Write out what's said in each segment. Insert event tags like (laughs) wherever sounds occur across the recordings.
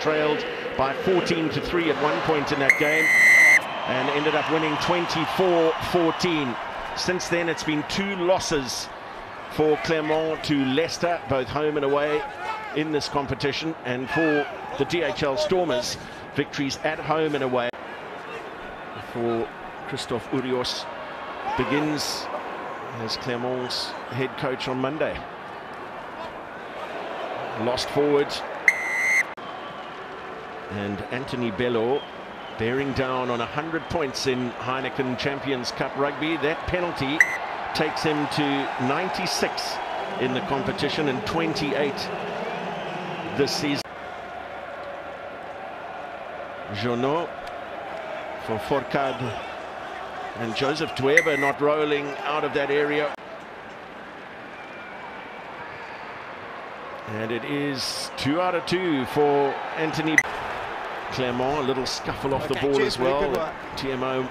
trailed by 14 to 3 at one point in that game and ended up winning 24-14. Since then it's been two losses for Clermont to Leicester, both home and away in this competition, and for the DHL Stormers, victories at home and away. For Christophe Urios begins as Clermont's head coach on Monday. Lost forward. And Anthony Belleau bearing down on 100 points in Heineken Champions Cup rugby. That penalty takes him to 96 in the competition and 28 this season. Jauneau for Fourcade and Joseph Dweba not rolling out of that area. And it is two out of two for Anthony Clermont. A little scuffle off okay, the ball as well. TMO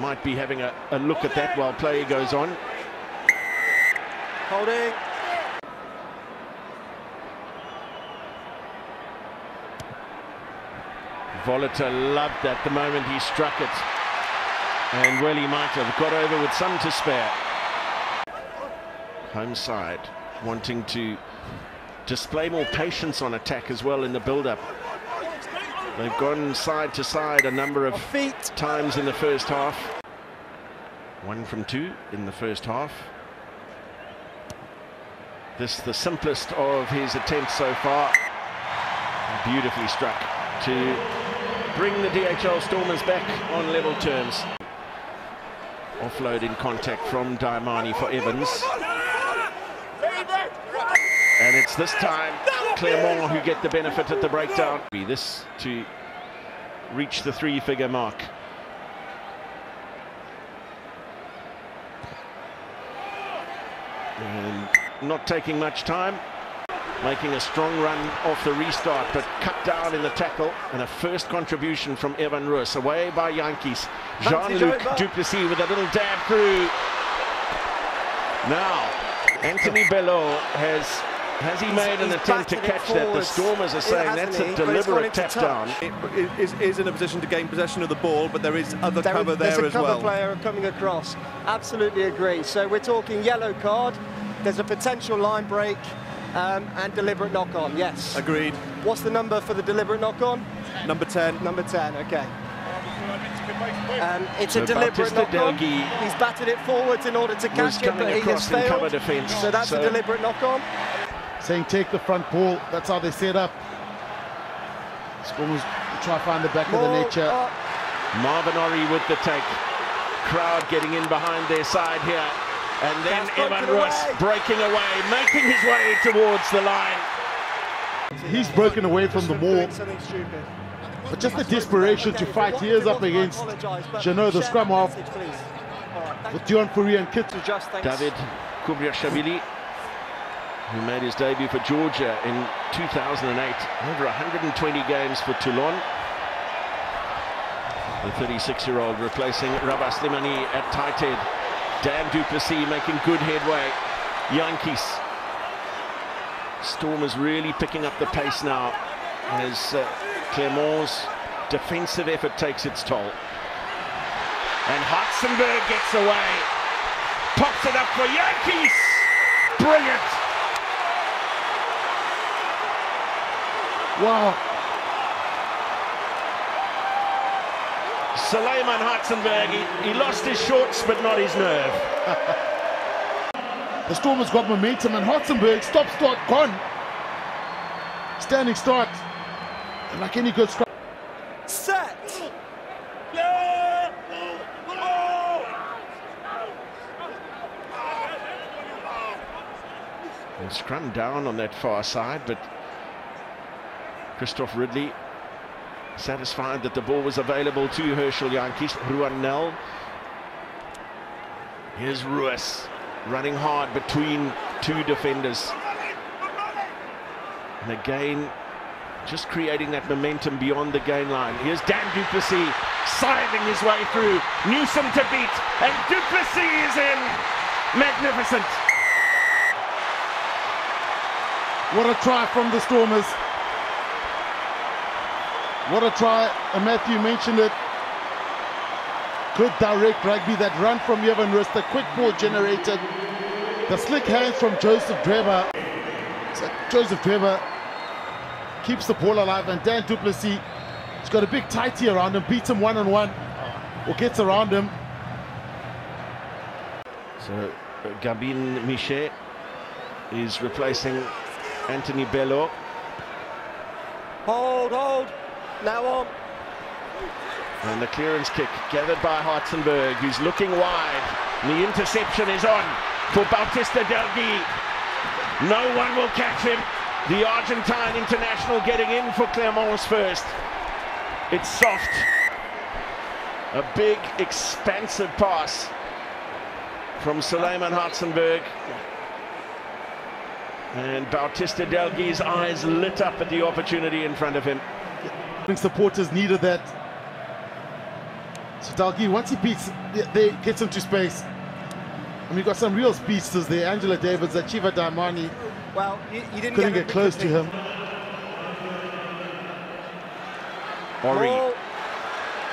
might be having a, a look at that while play goes on. Holding. Voliter loved that the moment he struck it. And well, he might have got over with some to spare. Home side wanting to display more patience on attack as well in the build-up. They've gone side to side a number of feet times in the first half. One from two in the first half. This the simplest of his attempts so far. Beautifully struck to bring the DHL Stormers back on level terms. Offload in contact from Diamani for Evans. And it's this time Clermont who get the benefit at the breakdown. Be this to reach the three-figure mark. And not taking much time making a strong run off the restart, but cut down in the tackle. And a first contribution from Evan Roos, away by Jantjies. Jean-Luc du Plessis with a little dab through. Now, Anthony Belleau has has he made an attempt to catch that? The Stormers are saying that's a deliberate tap down. It is, is, in a position to gain possession of the ball, but there is other there cover is, there as well. There's a cover player coming across. Absolutely agree. So we're talking yellow card. There's a potential line break. Um, and deliberate knock-on, yes. Agreed. What's the number for the deliberate knock-on? Number 10. Number 10, okay. Um, it's so a deliberate knock-on. He's batted it forwards in order to catch it, but he has failed. So that's so. a deliberate knock-on. Saying take the front ball. That's how they set up. Stormers try to find the back More, of the nature. Uh, Marvin Orie with the take. Crowd getting in behind their side here. And then Evan Roos breaking away, making his way towards the line. He's broken away from the ball. But just the desperation to fight. He is up against Jauneau, the scrum half, with Deon Fourie and Kit. Davit Kubriashvili, who made his debut for Georgia in 2008. Over 120 games for Toulon. The 36-year-old replacing Rabah Slimani at tight end. Dan du Plessis making good headway. Jantjies. Stormers really picking up the pace now as uh, Clermont's defensive effort takes its toll. And Hartzenberg gets away. Pops it up for Jantjies. Brilliant. Wow. Suleiman Hartzenberg, he, he lost his shorts but not his nerve. (laughs) the Stormers got momentum and Hartzenberg, stop, start, gone. Standing start. And like any good scrum. Set. And scrum down on that far side, but Christophe Ridley satisfied that the ball was available to Herschel Jantjies. Ruhan Nel. Here's Roos running hard between two defenders. And again, just creating that momentum beyond the gain line. Here's Dan du Plessis scything his way through. Newsom to beat, and du Plessis is in. Magnificent. What a try from the Stormers. What a try. And Matthew mentioned it. Good direct rugby, that run from Evan Roos, the quick ball generated. The slick hands from Joseph Dweba. So Joseph Dweba keeps the ball alive and Dan du Plessis has got a big tighty around him, beats him one on one or gets around him. So Gabin Michet is replacing Anthony Belleau. Hold, hold. Now on. And the clearance kick gathered by Hartzenberg, who's looking wide. The interception is on for Bautista Delguy. No one will catch him. The Argentine international getting in for Clermont's first. It's soft. A big, expansive pass from Suleiman Hartzenberg. And Bautista Delguy's eyes lit up at the opportunity in front of him. I think supporters needed that. So Delguy, once he beats, they gets into space. And we've got some real speedsters there. Angelo Davids, Achiva Daimani. Well, you, you didn't couldn't get, get close to him. Orie, Ball.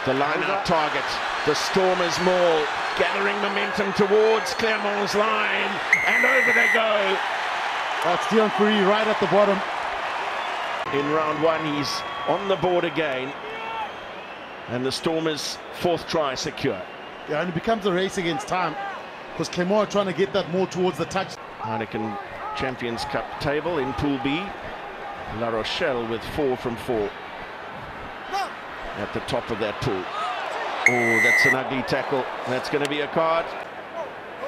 the line-out target. The Stormers maul, gathering momentum towards Clermont's line, and over they go. That's Deon Fourie right at the bottom. In round one, he's on the board again, and the Stormers' fourth try secure. Yeah, and it becomes a race against time because Clermont are trying to get that more towards the touch. Heineken Champions Cup table in Pool B. La Rochelle with four from four at the top of that pool. Oh, that's an ugly tackle. That's going to be a card.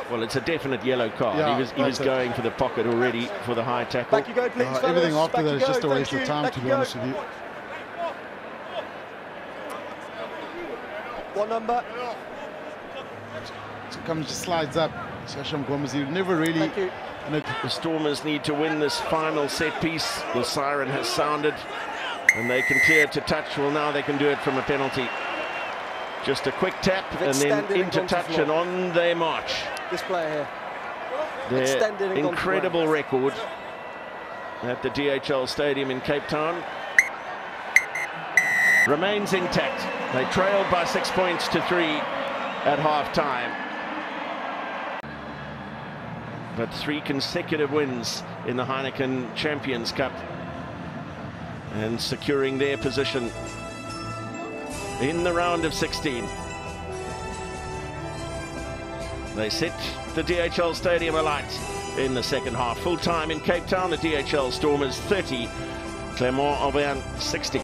Well, it's a definite yellow card. Yeah, he was he was it. going for the pocket already for the high tackle. Back you go, please. Uh, everything after Back that you go. just a Thank waste of time, to be go. honest with you. What number? So comes just slides up. Shasham Gomez, he never really. Thank you. you The Stormers need to win this final set piece. The siren has sounded, and they can clear to touch. Well, now they can do it from a penalty. Just a quick tap, They've and then extended and into touch, floor. and on they march. This player here. Their Extended and gone to incredible record at the DHL Stadium in Cape Town remains intact. They trailed by six points to three at half time. But three consecutive wins in the Heineken Champions Cup and securing their position in the round of 16. They set the DHL Stadium alight in the second half. Full time in Cape Town, the DHL Stormers 30, Clermont Auvergne 60.